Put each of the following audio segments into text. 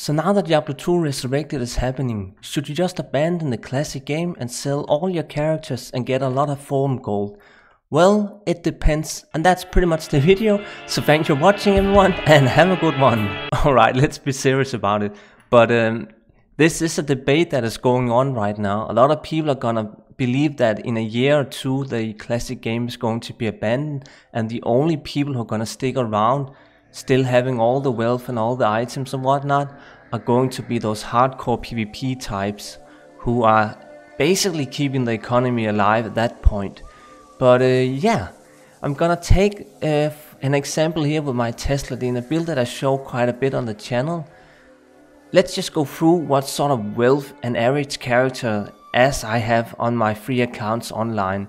So now that Diablo 2 Resurrected is happening, should you just abandon the classic game and sell all your characters and get a lot of forum gold? Well, it depends, and that's pretty much the video, so thanks for watching everyone, and have a good one. Alright, let's be serious about it. But um, this is a debate that is going on right now. A lot of people are gonna believe that in a year or two the classic game is going to be abandoned, and the only people who are gonna stick around still having all the wealth and all the items and whatnot are going to be those hardcore PvP types who are basically keeping the economy alive at that point. But uh, yeah, I'm gonna take uh, an example here with my Tesladin a build that I show quite a bit on the channel. Let's just go through what sort of wealth and average character as I have on my free accounts online.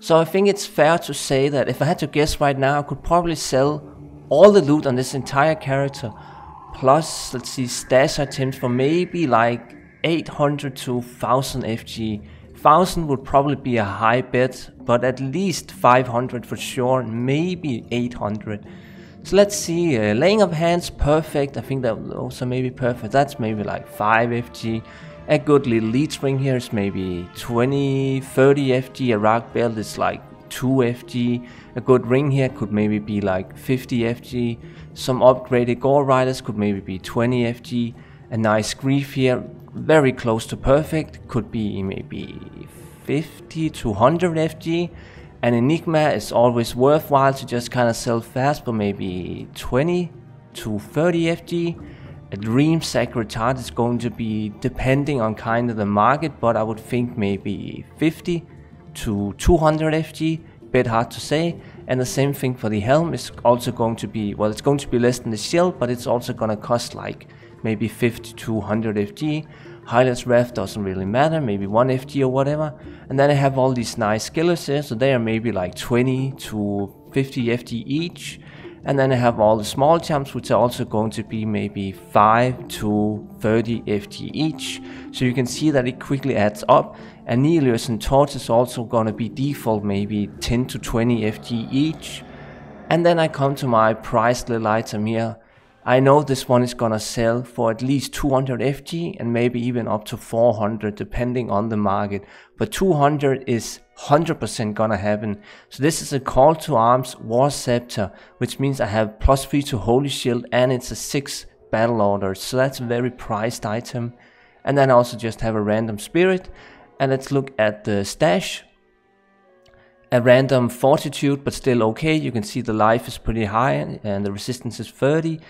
So I think it's fair to say that if I had to guess right now, I could probably sell all the loot on this entire character, plus, let's see, stash items for maybe like 800 to 1000 FG. 1000 would probably be a high bet, but at least 500 for sure, maybe 800. So let's see, uh, laying of hands, perfect. I think that also maybe perfect. That's maybe like 5 FG. A good little lead string here is maybe 20, 30 FG. A rock belt is like 2 FG. A good ring here could maybe be like 50 FG. Some upgraded gore riders could maybe be 20 FG. A nice grief here, very close to perfect, could be maybe 50 to 100 FG. An Enigma is always worthwhile to just kind of sell fast for maybe 20 to 30 FG. A Dream Sacred Targe is going to be depending on kind of the market, but I would think maybe 50 to 200 FG, bit hard to say. And the same thing for the helm is also going to be, well, it's going to be less than the shield, but it's also going to cost like maybe 50 to 100 FG. Hylia's Wrath doesn't really matter, maybe 1 FG or whatever. And then I have all these nice skillers here, so they are maybe like 20 to 50 FG each. And then I have all the small jumps, which are also going to be maybe 5 to 30 FG each. So you can see that it quickly adds up. And Annihilus and Torch is also going to be default maybe 10 to 20 FG each. And then I come to my priced little item here. I know this one is gonna sell for at least 200 FG and maybe even up to 400 depending on the market. But 200 is 100% gonna happen. So this is a call to arms war scepter, which means I have plus 3 to holy shield and it's a 6 battle order. So that's a very priced item. And then I also just have a random spirit. And let's look at the stash. A random fortitude, but still okay. You can see the life is pretty high and the resistance is 30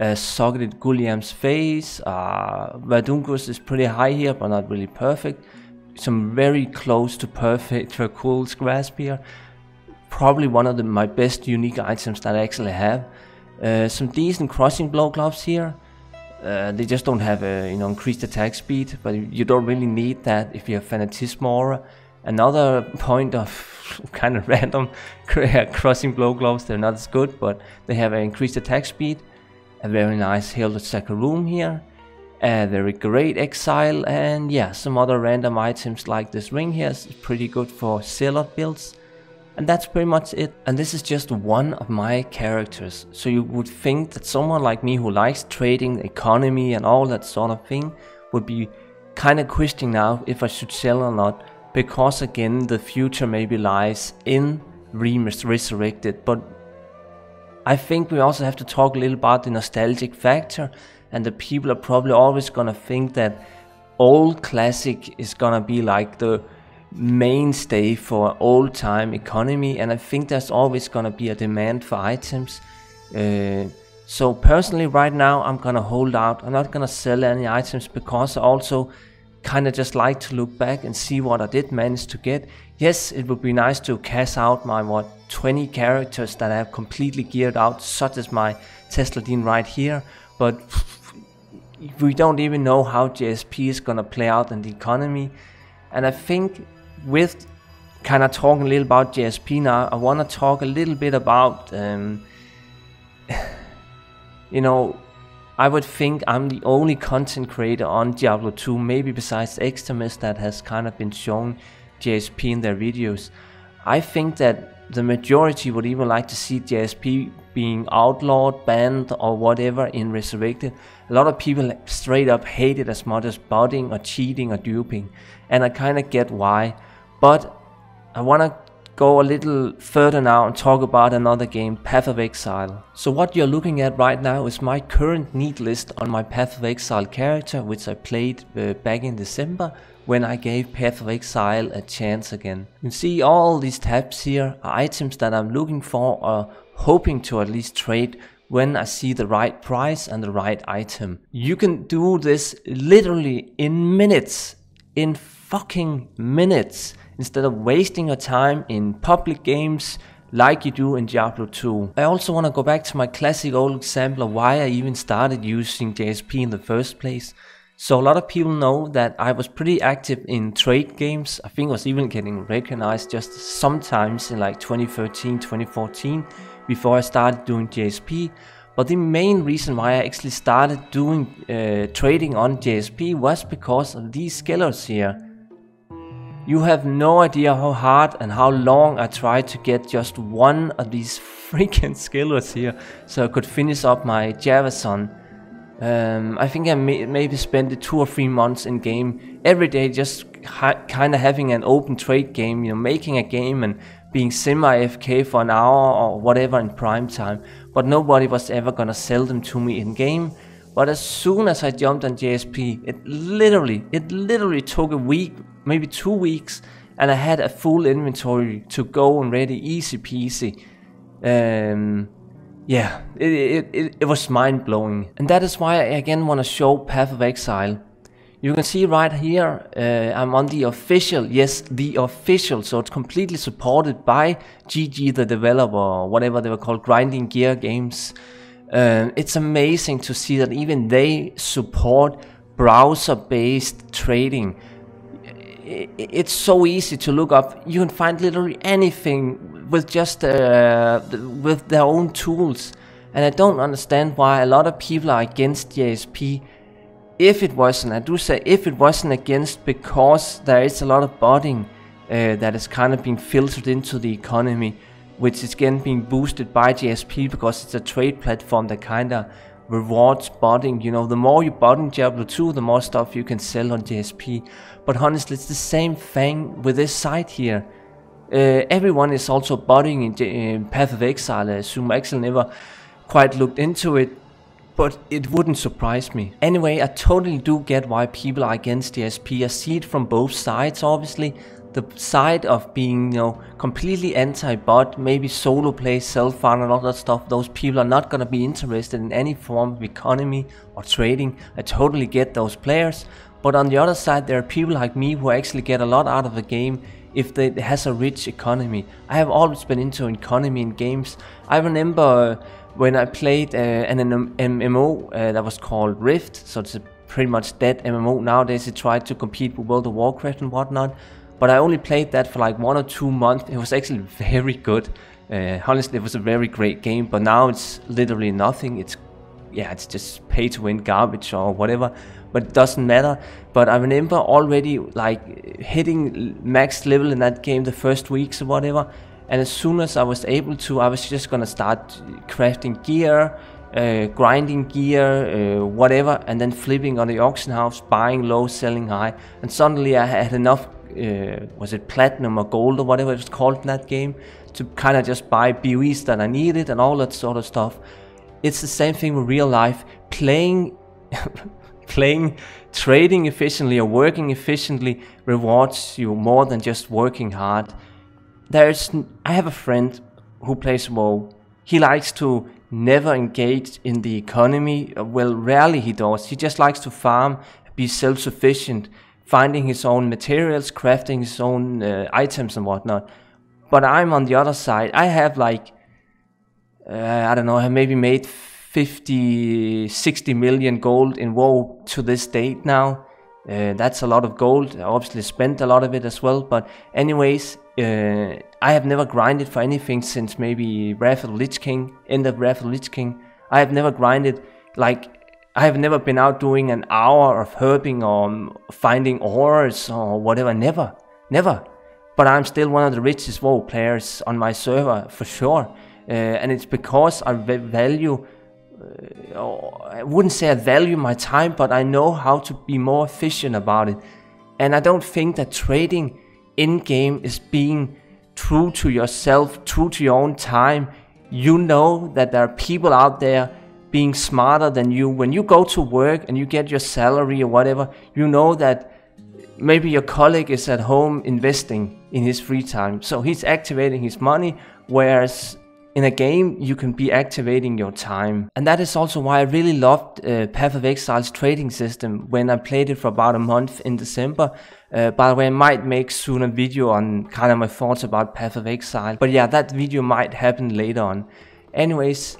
uh, socketed Guillaume's face. Uh, Verdungo's is pretty high here, but not really perfect. Some very close to perfect Dracula's Grasp here. Probably one of the, my best unique items that I actually have. Uh, some decent crushing blow gloves here. Uh, they just don't have a you know increased attack speed, but you don't really need that if you have Fanaticism aura. Another point of kind of random crushing blow gloves, they're not as good, but they have an increased attack speed a very nice Herald of Zakarum here, Uh, a very great Exile, and yeah, some other random items like this ring here is pretty good for Zealot builds. And that's pretty much it. And this is just one of my characters. So you would think that someone like me who likes trading, the economy and all that sort of thing would be kind of questioning now if I should sell or not. Because again, the future maybe lies in Remus Resurrected. But I think we also have to talk a little about the nostalgic factor and the people are probably always gonna think that old classic is gonna be like the mainstay for old time economy and I think there's always gonna be a demand for items. Uh, so personally right now I'm gonna hold out. I'm not gonna sell any items because I also kind of just like to look back and see what I did manage to get. Yes, it would be nice to cash out my, what, 20 characters that I have completely geared out, such as my Tesladin right here, but we don't even know how JSP is gonna play out in the economy. And I think with kind of talking a little about JSP now, I want to talk a little bit about, um, you know, I would think I'm the only content creator on Diablo 2, maybe besides Extremis that has kind of been shown JSP in their videos. I think that the majority would even like to see JSP being outlawed, banned, or whatever in Resurrected. A lot of people straight up hate it as much as botting or cheating or duping, and I kind of get why. But I want to go a little further now and talk about another game, Path of Exile. So what you're looking at right now is my current need list on my Path of Exile character, which I played uh, back in December when I gave Path of Exile a chance again. You see all these tabs here are items that I'm looking for or hoping to at least trade when I see the right price and the right item. You can do this literally in minutes, in fucking minutes instead of wasting your time in public games like you do in Diablo 2. I also want to go back to my classic old example of why I even started using JSP in the first place. So a lot of people know that I was pretty active in trade games. I think I was even getting recognized just sometimes in like 2013, 2014 before I started doing JSP. But the main reason why I actually started doing uh, trading on JSP was because of these skeleton here. You have no idea how hard and how long I tried to get just one of these freaking skillers here so I could finish up my Javazon. Um, I think I may maybe spent two or three months in game every day just kind of having an open trade game, you know, making a game and being semi-FK for an hour or whatever in prime time. But nobody was ever gonna sell them to me in game. But as soon as I jumped on JSP, it literally, it literally took a week maybe two weeks, and I had a full inventory to go and ready, easy peasy. Um, yeah, it, it, it, it was mind blowing. And that is why I again want to show Path of Exile. You can see right here, uh, I'm on the official, yes, the official, so it's completely supported by GG, the developer, whatever they were called, Grinding Gear Games. Uh, it's amazing to see that even they support browser-based trading it's so easy to look up. You can find literally anything with just uh, with their own tools. And I don't understand why a lot of people are against JSP. If it wasn't, I do say if it wasn't against because there is a lot of botting uh, that is kind of being filtered into the economy, which is again being boosted by JSP because it's a trade platform that kind of rewards botting. You know, the more you bot in Diablo 2, the more stuff you can sell on JSP. But honestly, it's the same thing with this site here. Uh, everyone is also botting in, in Path of Exile. I assume Axel never quite looked into it, but it wouldn't surprise me. Anyway, I totally do get why people are against JSP. I see it from both sides, obviously the side of being, you know, completely anti-bot, maybe solo play, self-found and all that stuff, those people are not to be interested in any form of economy or trading. I totally get those players. But on the other side, there are people like me who actually get a lot out of the game if it has a rich economy. I have always been into economy in games. I remember when I played uh, an MMO uh, that was called Rift, so it's a pretty much dead MMO nowadays. It tried to compete with World of Warcraft and whatnot. But I only played that for like one or two months. It was actually very good. Uh, honestly, it was a very great game. But now it's literally nothing. It's yeah, it's just pay to win garbage or whatever. But it doesn't matter. But I remember already like hitting max level in that game the first weeks or whatever. And as soon as I was able to, I was just gonna start crafting gear, uh, grinding gear, uh, whatever, and then flipping on the auction house, buying low, selling high. And suddenly I had enough uh, was it platinum or gold or whatever it was called in that game to kind of just buy BOEs that I needed and all that sort of stuff. It's the same thing with real life. Playing, playing, trading efficiently or working efficiently rewards you more than just working hard. There's, I have a friend who plays WoW. He likes to never engage in the economy. Well, rarely he does. He just likes to farm, be self-sufficient, finding his own materials, crafting his own uh, items and whatnot. But I'm on the other side. I have like, uh, I don't know, I maybe made 50, 60 million gold in WoW to this date now. Uh, that's a lot of gold. I obviously spent a lot of it as well. But anyways, uh, I have never grinded for anything since maybe Wrath of Lich King, end of Wrath of Lich King. I have never grinded like I have never been out doing an hour of herbing or finding ores or whatever. Never, never. but I'm still one of the richest WoW players on my server for sure. Uh, and it's because I value, uh, I wouldn't say I value my time, but I know how to be more efficient about it. And I don't think that trading in game is being true to yourself, true to your own time. You know that there are people out there being smarter than you. When you go to work and you get your salary or whatever, you know that maybe your colleague is at home investing in his free time. So he's activating his money, whereas in a game you can be activating your time. And that is also why I really loved uh, Path of Exile's trading system when I played it for about a month in December. Uh, by the way, I might make soon a video on kind of my thoughts about Path of Exile. But yeah, that video might happen later on. Anyways,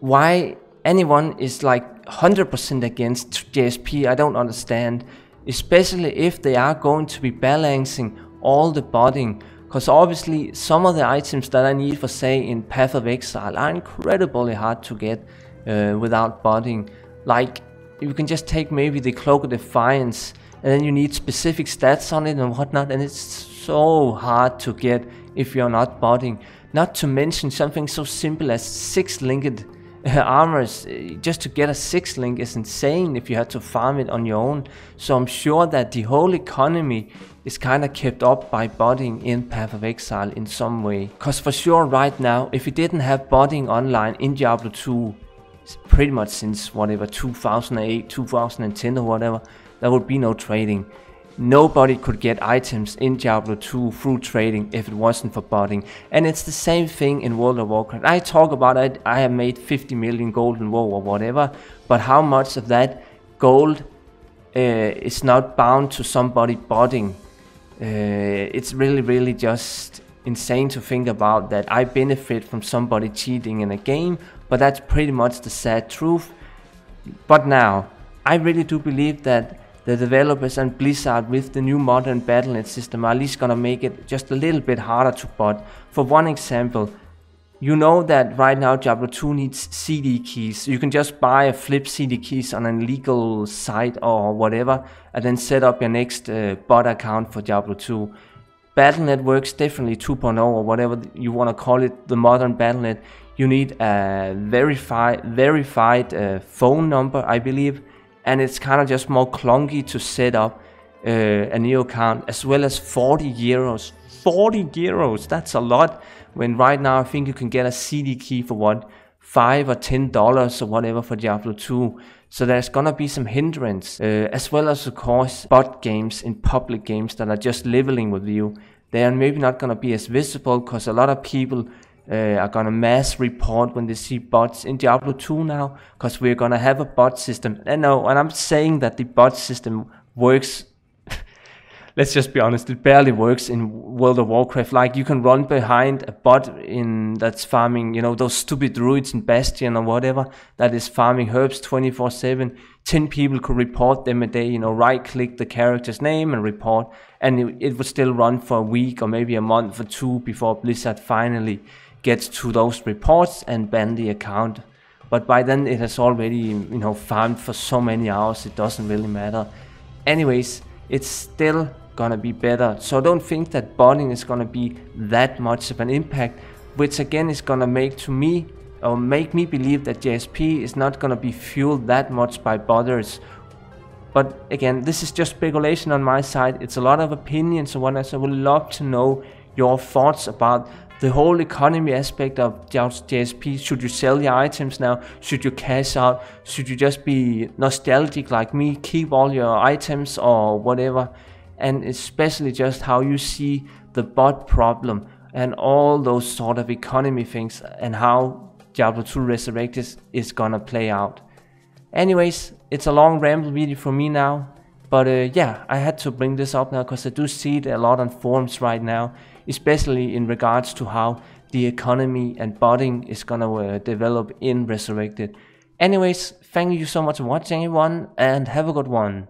why anyone is like 100% against JSP, I don't understand especially if they are going to be balancing all the botting because obviously some of the items that I need for say in Path of Exile are incredibly hard to get uh, without botting like you can just take maybe the Cloak of Defiance and then you need specific stats on it and whatnot and it's so hard to get if you're not botting not to mention something so simple as six linked armors uh, just to get a six link is insane if you had to farm it on your own. So I'm sure that the whole economy is kind of kept up by botting in Path of Exile in some way. Cause for sure right now, if you didn't have botting online in Diablo 2, pretty much since whatever 2008, 2010 or whatever, there would be no trading. Nobody could get items in Diablo 2 through trading if it wasn't for botting. And it's the same thing in World of Warcraft. I talk about it, I have made 50 million gold in WoW or whatever, but how much of that gold uh, is not bound to somebody botting? Uh, it's really, really just insane to think about that I benefit from somebody cheating in a game, but that's pretty much the sad truth. But now, I really do believe that the developers and Blizzard with the new modern Battle.net system are at least gonna make it just a little bit harder to bot. For one example, you know that right now Diablo 2 needs CD keys. You can just buy a flip CD keys on an illegal site or whatever and then set up your next uh, bot account for Diablo 2. Battle.net works differently 2.0 or whatever you want to call it, the modern Battle.net. You need a verified, verified uh, phone number, I believe, and it's kind of just more clunky to set up uh, a new account as well as 40 euros. 40 euros that's a lot. When right now I think you can get a CD key for what? Five or ten dollars or whatever for Diablo 2 so there's gonna be some hindrance uh, as well as of course bot games in public games that are just leveling with you. They are maybe not gonna be as visible because a lot of people uh, are gonna mass report when they see bots in Diablo 2 now, because we're gonna have a bot system. And no, and I'm saying that the bot system works. let's just be honest, it barely works in World of Warcraft. Like you can run behind a bot in that's farming, you know, those stupid druids in Bastion or whatever that is farming herbs 24/7. Ten people could report them a day. You know, right click the character's name and report, and it, it would still run for a week or maybe a month or two before Blizzard finally gets to those reports and ban the account. But by then it has already, you know, farmed for so many hours, it doesn't really matter. Anyways, it's still gonna be better. So don't think that botting is gonna be that much of an impact, which again is gonna make to me or make me believe that JSP is not gonna be fueled that much by botters. But again, this is just speculation on my side. It's a lot of opinions and whatnot. So I would love to know your thoughts about the whole economy aspect of JSP. Should you sell your items now? Should you cash out? Should you just be nostalgic like me, keep all your items or whatever? And especially just how you see the bot problem and all those sort of economy things and how Diablo 2 Resurrected is gonna play out. Anyways, it's a long ramble video for me now. But uh, yeah, I had to bring this up now because I do see it a lot on forums right now especially in regards to how the economy and botting is gonna uh, develop in Resurrected. Anyways, thank you so much for watching everyone and have a good one.